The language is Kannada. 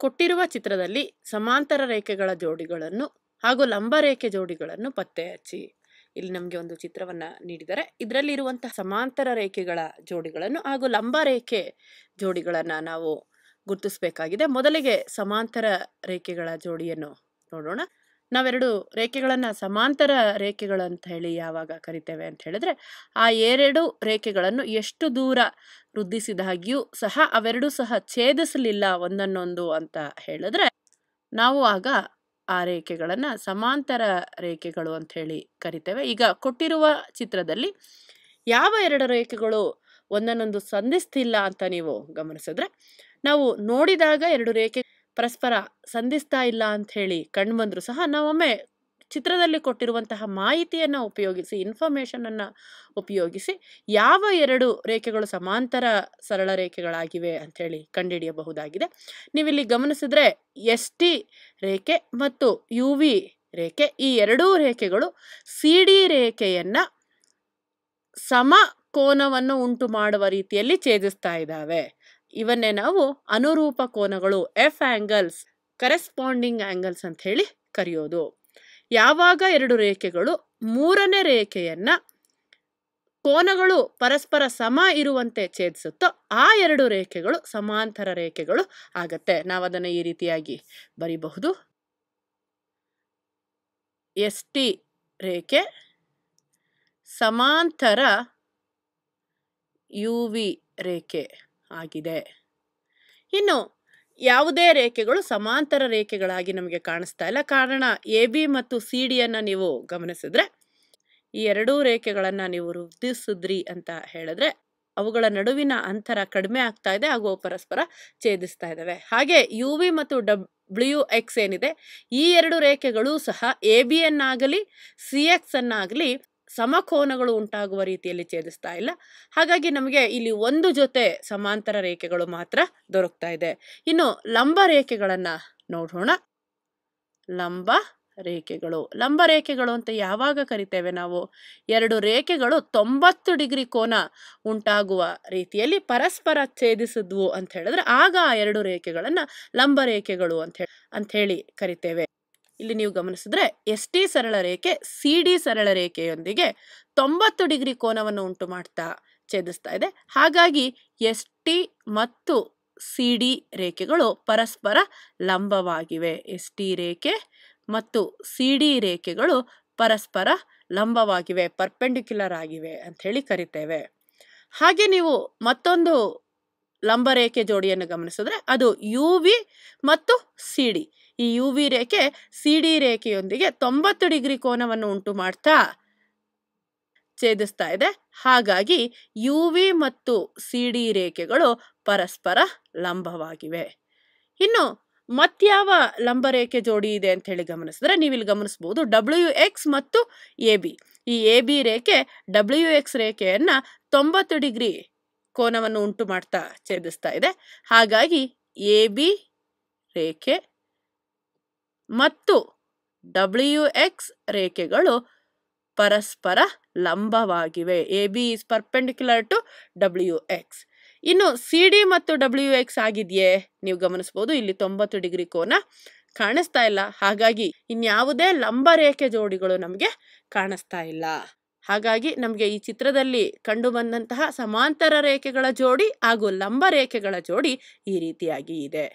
ಕೊಟ್ಟಿರುವ ಚಿತ್ರದಲ್ಲಿ ಸಮಾಂತರ ರೇಖೆಗಳ ಜೋಡಿಗಳನ್ನು ಹಾಗೂ ಲಂಬ ರೇಖೆ ಜೋಡಿಗಳನ್ನು ಪತ್ತೆ ಹಚ್ಚಿ. ಇಲ್ಲಿ ನಮಗೆ ಒಂದು ಚಿತ್ರವನ್ನ ನೀಡಿದರೆ ಇದರಲ್ಲಿ ಇರುವಂತಹ ಸಮಾಂತರ ರೇಖೆಗಳ ಜೋಡಿಗಳನ್ನು ಹಾಗೂ ಲಂಬ ರೇಖೆ ಜೋಡಿಗಳನ್ನ ನಾವು ಗುರುತಿಸಬೇಕಾಗಿದೆ. ಮೊದಲಿಗೆ ಸಮಾಂತರ ರೇಖೆಗಳ ಜೋಡಿಯನ್ನು ನೋಡೋಣ. ನಾವೆರಡು ರೇಖೆಗಳನ್ನು ಸಮಾಂತರ ರೇಖೆಗಳಂತ ಹೇಳಿ ಯಾವಾಗ ಕರಿತೇವೆ ಅಂತ ಹೇಳಿದ್ರೆ, ಆ ಎರಡು ರೇಖೆಗಳನ್ನು ಎಷ್ಟು ದೂರ ವೃದ್ಧಿಸಿದಾಗಿಯೂ ಸಹ ಅವೆರಡೂ ಸಹ ಛೇದಿಸಲಿಲ್ಲ ಒಂದನ್ನೊಂದು ಅಂತ ಹೇಳಿದ್ರೆ, ನಾವು ಆಗ ಆ ರೇಖೆಗಳನ್ನು ಸಮಾಂತರ ರೇಖೆಗಳು ಅಂತ ಹೇಳಿ ಕರಿತೇವೆ. ಈಗ ಕೊಟ್ಟಿರುವ ಚಿತ್ರದಲ್ಲಿ ಯಾವ ಎರಡು ರೇಖೆಗಳು ಒಂದನ್ನೊಂದು ಸಂಧಿಸ್ತಿಲ್ಲ ಅಂತ ನೀವು ಗಮನಿಸಿದ್ರೆ, ನಾವು ನೋಡಿದಾಗ ಎರಡು ರೇಖೆ ಪರಸ್ಪರ ಸಂಧಿಸ್ತಾ ಇಲ್ಲ ಅಂತ ಹೇಳಿ ಕಂಡುಬಂದರೂ ಸಹ ನಾವೊಮ್ಮೆ ಚಿತ್ರದಲ್ಲಿ ಕೊಟ್ಟಿರುವಂತಹ ಮಾಹಿತಿಯನ್ನು ಉಪಯೋಗಿಸಿ ಇನ್ಫಾರ್ಮೇಷನನ್ನು ಉಪಯೋಗಿಸಿ ಯಾವ ಎರಡು ರೇಖೆಗಳು ಸಮಾಂತರ ಸರಳ ರೇಖೆಗಳಾಗಿವೆ ಅಂತ ಹೇಳಿ ಕಂಡುಹಿಡಿಯಬಹುದಾಗಿದೆ. ನೀವಿಲ್ಲಿ ಗಮನಿಸಿದ್ರೆ ಎಸ್ ಟಿ ರೇಖೆ ಮತ್ತು ಯು ವಿ ರೇಖೆ ಈ ಎರಡೂ ರೇಖೆಗಳು ಸಿ ಡಿ ರೇಖೆಯನ್ನ ಸಮ ಕೋನವನ್ನು ಉಂಟು ಮಾಡುವ ರೀತಿಯಲ್ಲಿ ಛೇದಿಸ್ತಾ ಇದ್ದಾವೆ. ಇವನ್ನೇ ನಾವು ಅನುರೂಪ ಕೋನಗಳು ಎಫ್ ಆಂಗಲ್ಸ್ ಕರೆಸ್ಪಾಂಡಿಂಗ್ ಆಂಗಲ್ಸ್ ಅಂತ ಹೇಳಿ ಕರೆಯೋದು. ಯಾವಾಗ ಎರಡು ರೇಖೆಗಳು, ಮೂರನೇ ರೇಖೆಯನ್ನ ಕೋನಗಳು ಪರಸ್ಪರ ಸಮ ಇರುವಂತೆ ಛೇದಿಸುತ್ತೋ, ಆ ಎರಡು ರೇಖೆಗಳು ಸಮಾಂತರ ರೇಖೆಗಳು ಆಗತ್ತೆ. ನಾವದನ್ನು ಈ ರೀತಿಯಾಗಿ ಬರಿಬಹುದು. ಎಸ್ ಟಿ ರೇಖೆ ಸಮಾಂತರ ಯು ವಿ ರೇಖೆ. ಆಗಿದೆ. ಇನ್ನು ಯಾವುದೇ ರೇಖೆಗಳು ಸಮಾಂತರ ರೇಖೆಗಳಾಗಿ ನಮಗೆ ಕಾಣಿಸ್ತಾ ಇಲ್ಲ. ಕಾರಣ ಎ, ಬಿ ಮತ್ತು ಸಿ ಡಿಯನ್ನು ನೀವು ಗಮನಿಸಿದ್ರೆ, ಈ ಎರಡೂ ರೇಖೆಗಳನ್ನು ನೀವು ವೃದ್ಧಿಸಿದ್ರಿ ಅಂತ ಹೇಳಿದ್ರೆ, ಅವುಗಳ ನಡುವಿನ ಅಂತರ ಕಡಿಮೆ ಆಗ್ತಾ ಇದೆ, ಹಾಗೂ ಪರಸ್ಪರ ಛೇದಿಸ್ತಾ ಇದ್ದಾವೆ. ಹಾಗೆ ಯು, ವಿ ಮತ್ತು ಡಬ್ಲ್ಯೂ, ಎಕ್ಸ್ ಏನಿದೆ, ಈ ಎರಡು ರೇಖೆಗಳು ಸಹ ಎ, ಬಿ ಆಗಲಿ ಸಿ, ಎಕ್ಸ್ ಅನ್ನಾಗಲಿ ಸಮಕೋನಗಳು ಉಂಟಾಗುವ ರೀತಿಯಲ್ಲಿ ಛೇದಿಸ್ತಾ ಇಲ್ಲ. ಹಾಗಾಗಿ ನಮಗೆ ಇಲ್ಲಿ ಒಂದು ಜೊತೆ ಸಮಾಂತರ ರೇಖೆಗಳು ಮಾತ್ರ ದೊರಕ್ತಾ ಇದೆ. ಇನ್ನು ಲಂಬ ರೇಖೆಗಳನ್ನು ನೋಡೋಣ ಲಂಬ ರೇಖೆಗಳು. ಲಂಬ ರೇಖೆಗಳು ಅಂತ ಯಾವಾಗ ಕರಿತೇವೆ ನಾವು? ಎರಡು ರೇಖೆಗಳು ತೊಂಬತ್ತು ಡಿಗ್ರಿ ಕೋನ ಉಂಟಾಗುವ ರೀತಿಯಲ್ಲಿ ಪರಸ್ಪರ ಛೇದಿಸಿದ್ವು ಅಂತ ಹೇಳಿದ್ರೆ ಆಗ ಆ ಎರಡು ರೇಖೆಗಳನ್ನು ಲಂಬ ರೇಖೆಗಳು ಅಂತ ಹೇಳಿ, ಅಂತ ಕರಿತೇವೆ. ಇಲ್ಲಿ ನೀವು ಗಮನಿಸಿದ್ರೆ ಎಸ್ ಟಿ ಸರಳ ರೇಖೆ, ಸಿ ಡಿ ಸರಳ ರೇಖೆಯೊಂದಿಗೆ ತೊಂಬತ್ತು ಡಿಗ್ರಿ ಕೋನವನ್ನು ಉಂಟು ಮಾಡ್ತಾ ಛೇದಿಸ್ತಾ ಇದೆ. ಹಾಗಾಗಿ ಎಸ್ ಟಿ ಮತ್ತು ಸಿ ಡಿ ರೇಖೆಗಳು ಪರಸ್ಪರ ಲಂಬವಾಗಿವೆ. ಎಸ್ ಟಿ ರೇಖೆ ಮತ್ತು ಸಿ ಡಿ ರೇಖೆಗಳು ಪರಸ್ಪರ ಲಂಬವಾಗಿವೆ, ಪರ್ಪೆಂಡಿಕ್ಯುಲರ್ ಆಗಿವೆ ಅಂತ ಹೇಳಿ ಕರಿತೇವೆ. ಹಾಗೆ ನೀವು ಮತ್ತೊಂದು ಲಂಬ ರೇಖೆ ಜೋಡಿಯನ್ನು ಗಮನಿಸಿದ್ರೆ ಅದು ಯು ವಿ ಮತ್ತು ಸಿ ಡಿ. ಈ ಯು ವಿ ರೇಖೆ ಸಿ ಡಿ ರೇಖೆಯೊಂದಿಗೆ ತೊಂಬತ್ತು ಡಿಗ್ರಿ ಕೋನವನ್ನು ಉಂಟು ಮಾಡ್ತಾ ಛೇದಿಸ್ತಾ ಇದೆ. ಹಾಗಾಗಿ ಯು ವಿ ಮತ್ತು ಸಿ ಡಿ ರೇಖೆಗಳು ಪರಸ್ಪರ ಲಂಬವಾಗಿವೆ. ಇನ್ನು ಮತ್ಯಾವ ಲಂಬರೇಖೆ ಜೋಡಿ ಇದೆ ಅಂತ ಹೇಳಿ ಗಮನಿಸಿದ್ರೆ ನೀವು ಇಲ್ಲಿ ಗಮನಿಸಬಹುದು ಡಬ್ಲ್ಯೂ ಎಕ್ಸ್ ಮತ್ತು ಎ ಬಿ ಈ ಎ ಬಿ ರೇಖೆ ಡಬ್ಲ್ಯೂ ಎಕ್ಸ್ ರೇಖೆಯನ್ನ ತೊಂಬತ್ತು ಡಿಗ್ರಿ ಕೋನವನ್ನು ಉಂಟು ಮಾಡ್ತಾ ಛೇದಿಸ್ತಾ ಇದೆ. ಹಾಗಾಗಿ ಎ ಬಿ ರೇಖೆ ಮತ್ತು ಡಬ್ಲ್ಯೂ ಎಕ್ಸ್ ರೇಖೆಗಳು ಪರಸ್ಪರ ಲಂಬವಾಗಿವೆ. A B is perpendicular to W X ಇನ್ನು ಸಿ ಡಿ ಮತ್ತು ಡಬ್ಲ್ಯೂ ಎಕ್ಸ್ ಆಗಿದೆಯೇ? ನೀವು ಗಮನಿಸ್ಬೋದು, ಇಲ್ಲಿ ತೊಂಬತ್ತು ಡಿಗ್ರಿ ಕೋನ ಕಾಣಿಸ್ತಾ ಇಲ್ಲ. ಹಾಗಾಗಿ ಇನ್ಯಾವುದೇ ಲಂಬ ರೇಖೆ ಜೋಡಿಗಳು ನಮಗೆ ಕಾಣಿಸ್ತಾ ಇಲ್ಲ. ಹಾಗಾಗಿ ನಮಗೆ ಈ ಚಿತ್ರದಲ್ಲಿ ಕಂಡು ಬಂದಂತಹ ಸಮಾಂತರ ರೇಖೆಗಳ ಜೋಡಿ ಹಾಗೂ ಲಂಬ ರೇಖೆಗಳ ಜೋಡಿ ಈ ರೀತಿಯಾಗಿ ಇದೆ.